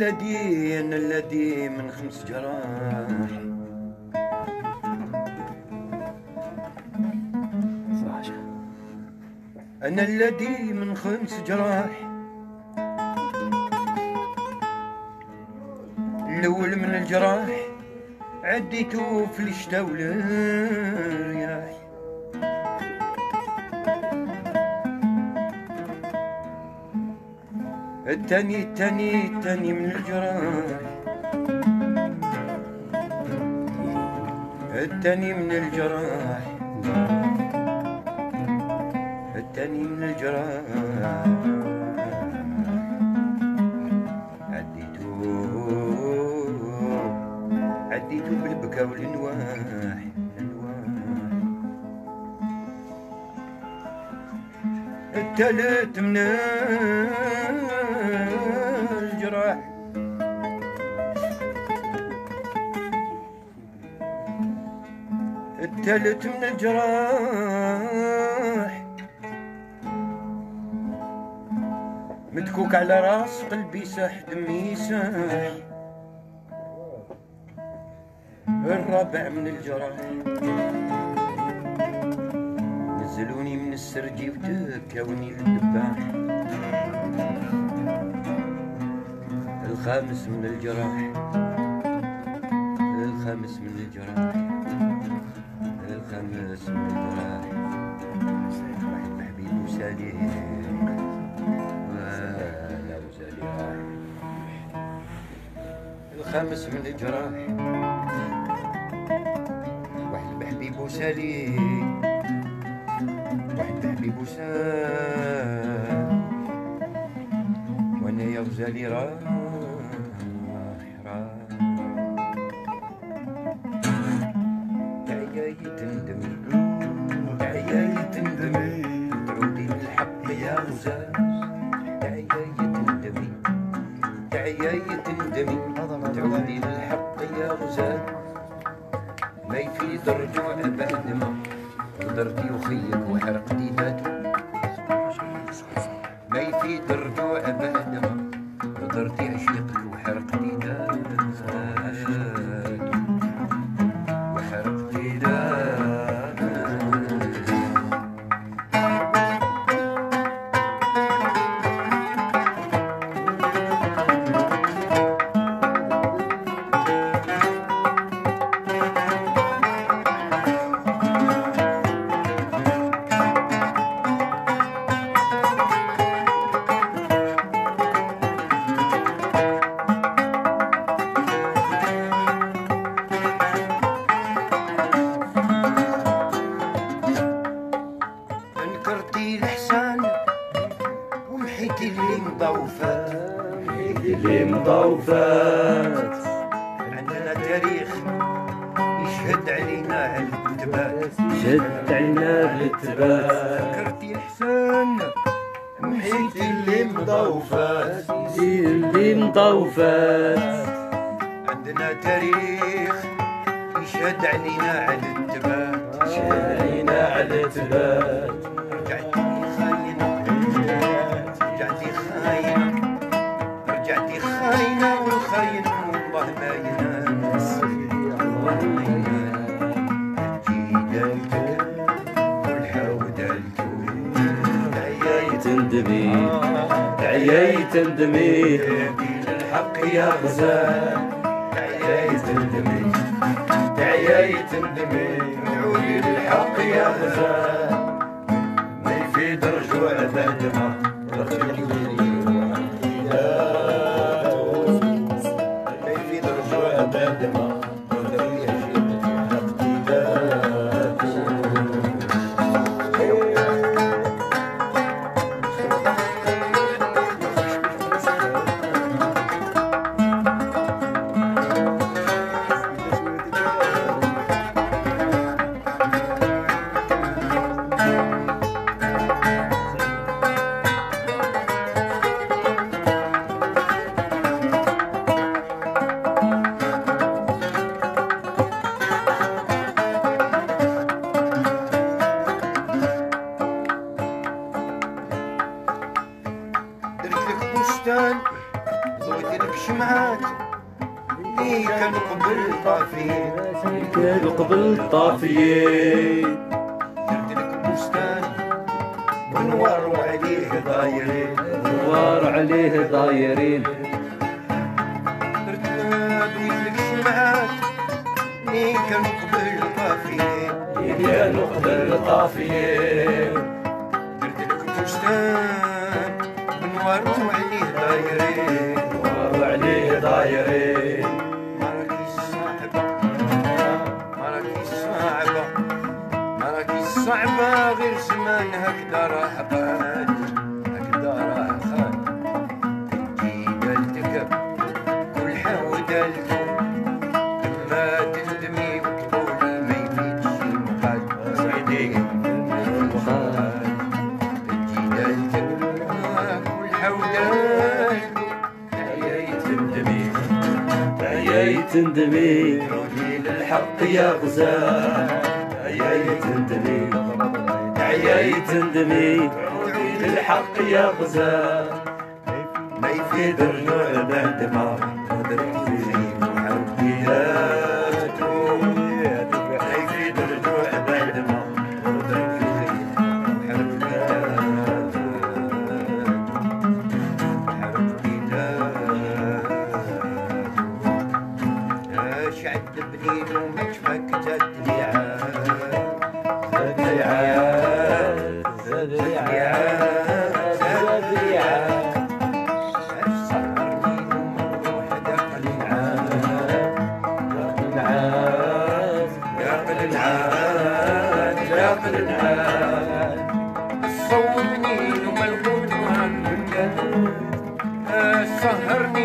الذي أنا الذي من خمس جراح. أنا الذي من خمس جراح. الأول من الجراح عديته في الشتا والرياح. التاني التاني التاني من الجراح التاني من الجراح التاني من الجراح عديتو عديتو بالبكا والنواح النواح التالت من التالت من الجراح. متكوك على راس قلبي ساح دمي ساح. الرابع من الجراح. نزلوني من السرجي وتكاوني للدباح الخامس من الجراح. الخامس من الجراح. وسالي وسالي الخامس من الجراح واحد بحبيب وسالي واحد بحبيب وسال وأنا يا غزالي راح تعياي تندمي تعودي للحق يا غزال. ما يفيد رجوع بعد ما قدرتي وخيك وحرقتي ذاته ومحيتي اللي مضى وفات اللي مضى وفات عندنا تاريخ يشهد علينا على الثبات شد عنا بالتبات انكرتي الحسان محيتي اللي مضى وفات اللي مضى وفات عندنا تاريخ يشهد علينا على الثبات شاينا على تبات عياي تندمي. للحق يا غزال. تعياي تندمي. تعياي تندمي. تعودي للحق يا غزال. ما يفيد رجوع بعد كانوا قبل طافيين درت لك بستان ونوار وعليه دايرين نوار عليه دايرين درت ضويت لك شمعات اللي كان قبل طافين كانوا قبل طافيين درت لك بستان ونوار وعليه دايرين نوار عليه دايرين يا تندمي رودي الحق يا غزال يا تندمي يا تندمي الحق يا غزال ما يفيد الرجوع بعد ما قدرت فيه محبيات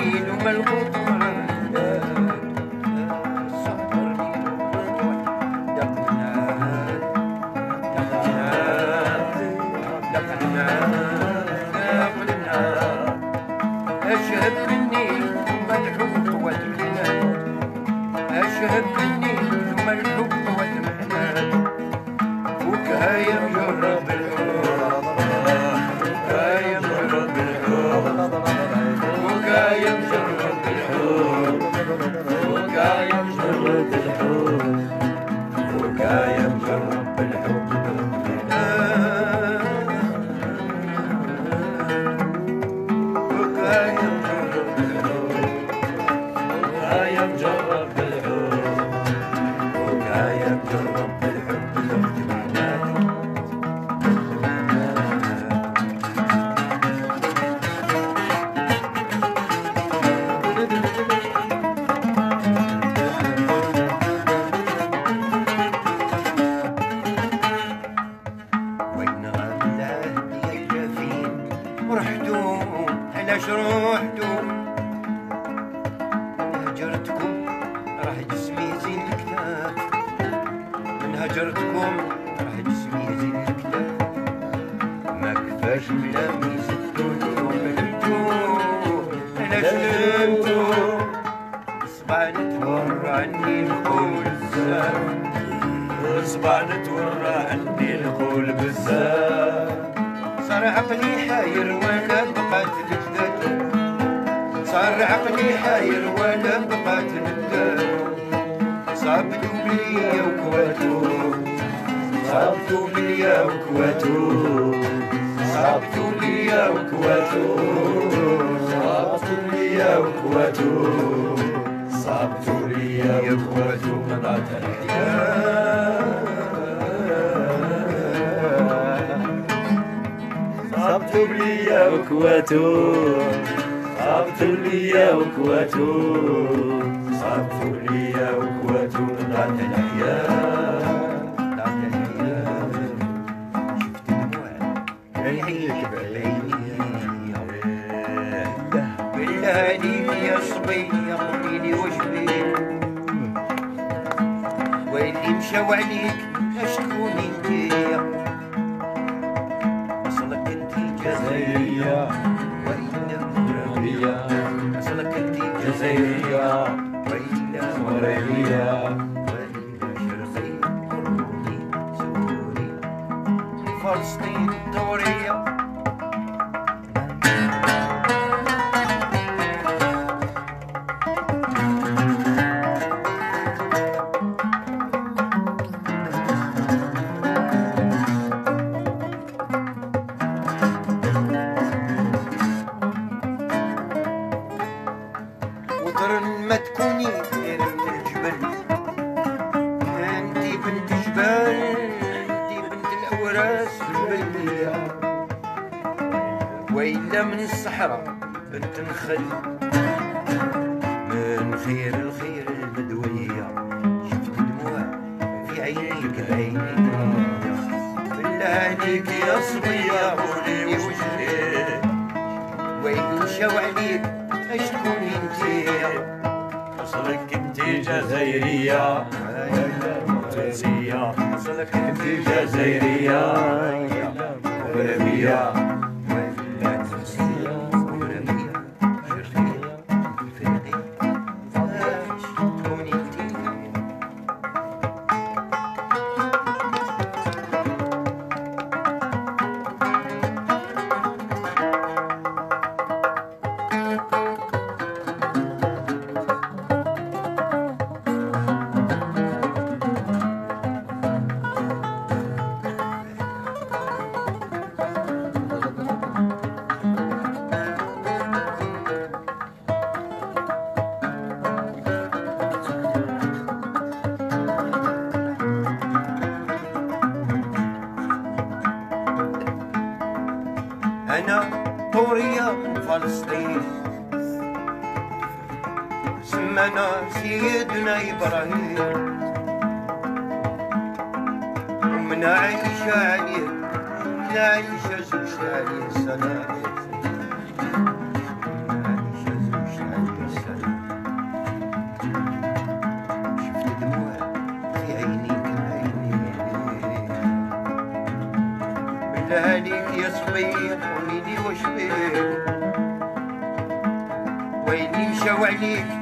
سهرني وما صابتوا بليا وكواتو صابتوا بليا وكواتو صابتوا بليا وكواتو صابتوا ليا وكواتو قطعت الحياة بليا وكواتو صابتوا ليا وكواتو صابتوا ليا وكواتو قطعت الحياة صبي يا بيك؟ واللي مشاو عليك اشكوني انتيا أصلك انتي جزائرية وإلا مغربية أصلك انتي جزائرية وإلا مغربية وإلا شرقية كردي سوري فلسطين الدورية كتير وصلك انتي جزائرية جزائرية وصلك انتي جزائرية مغربية سوريا وفلسطين سمنا سيدنا إبراهيم ومن عيش عليه لعيشة زوج عليه السلام Thank you. Joannie.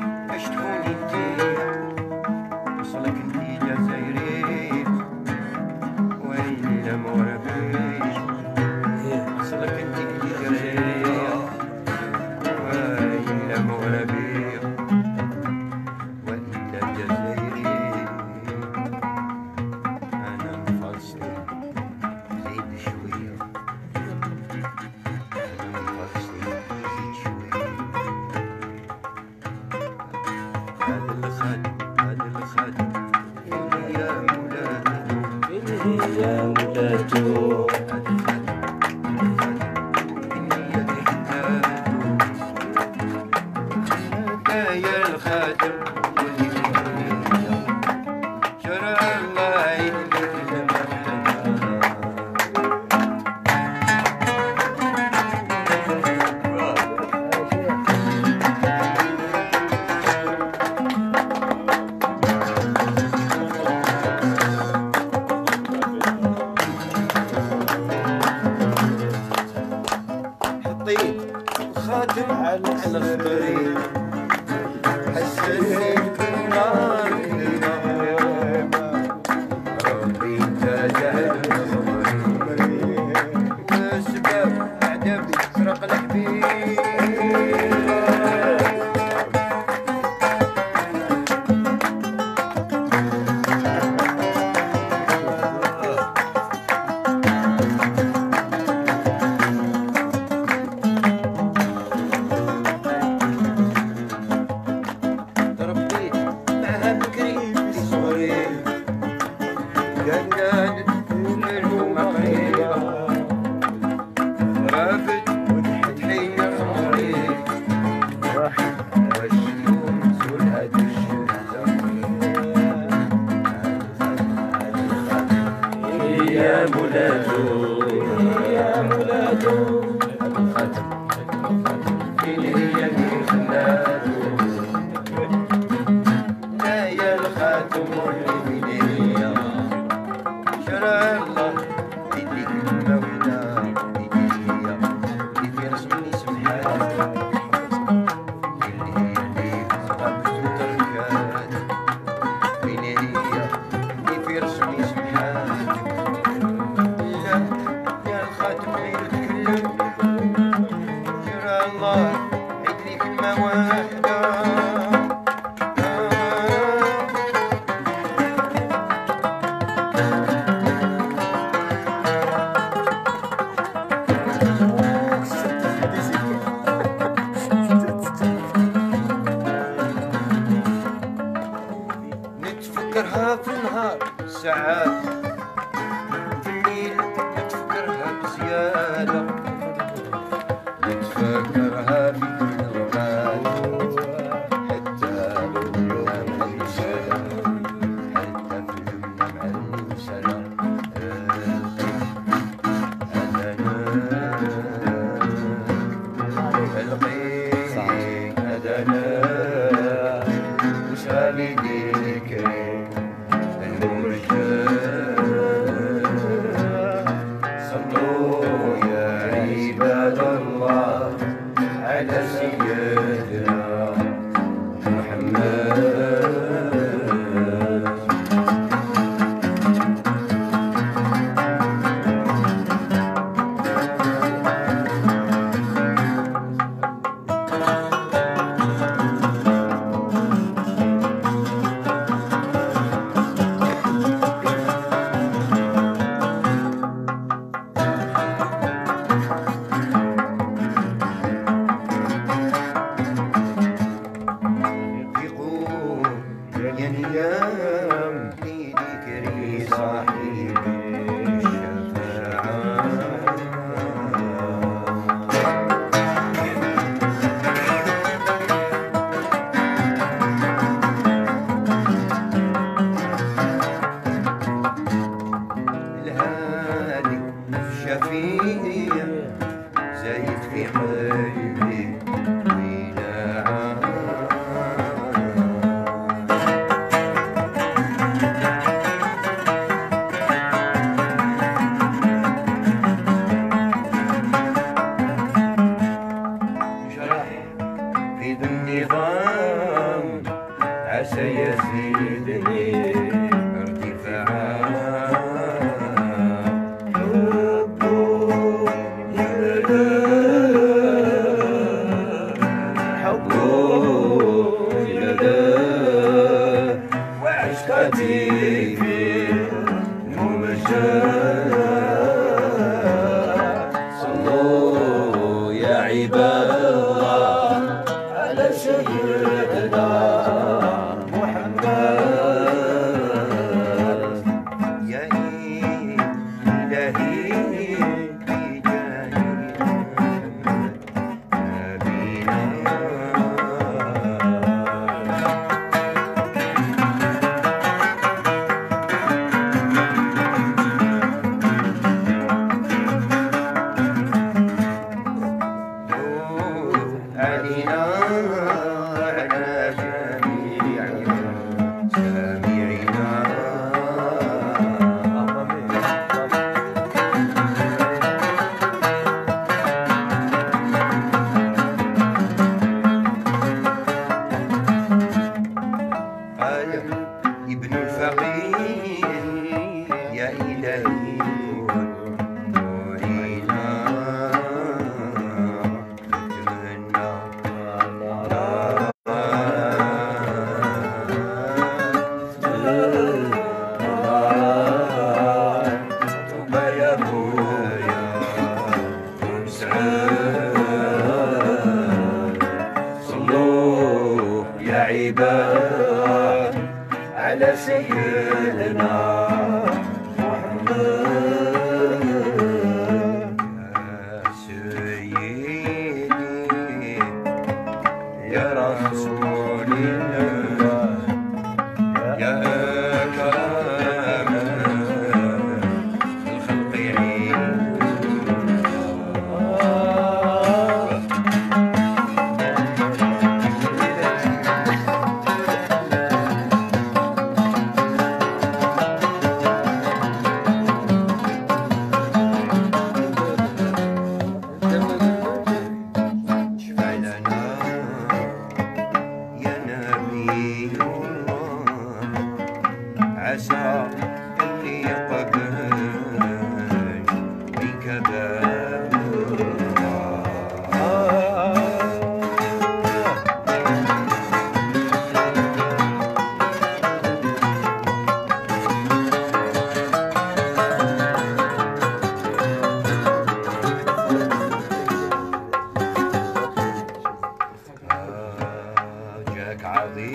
ali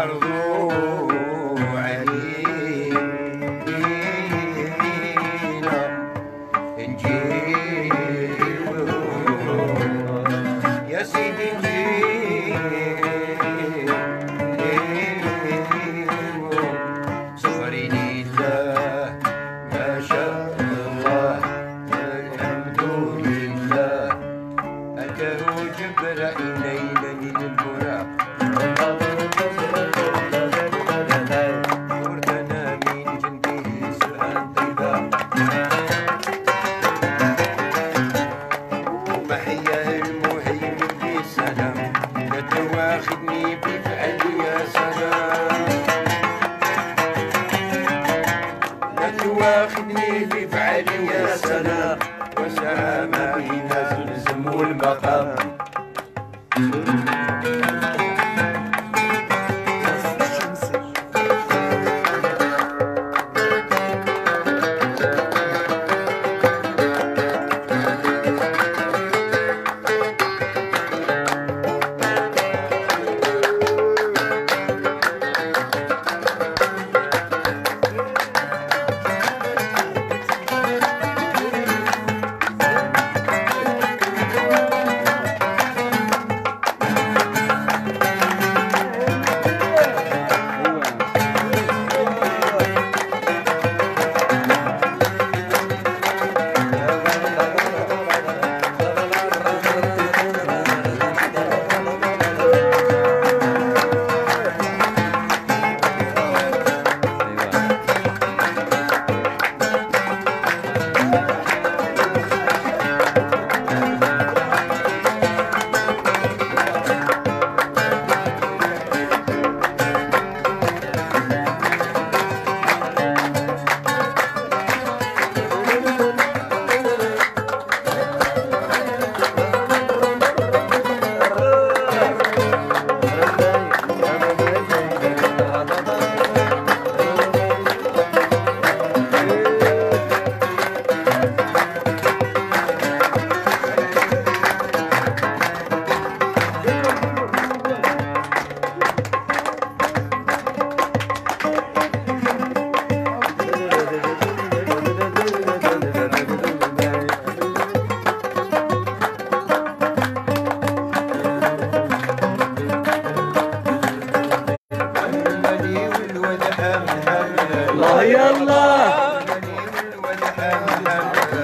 Carlos.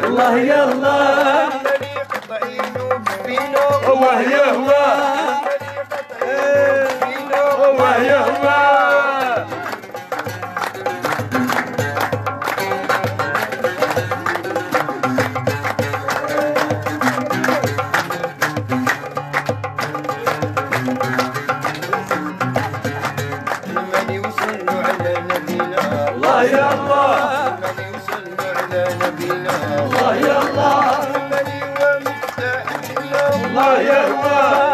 الله يلا. الله يلا 아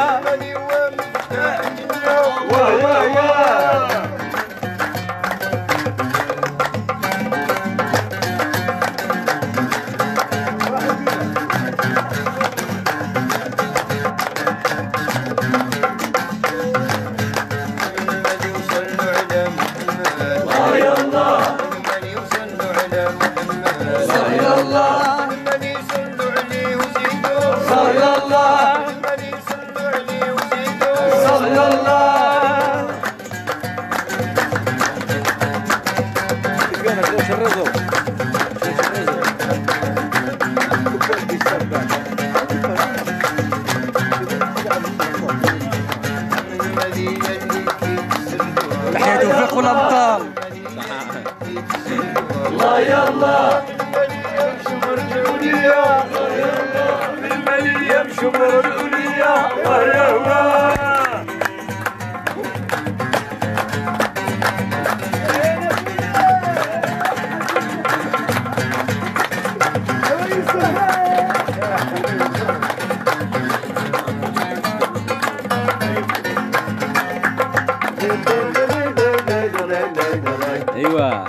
Ewa.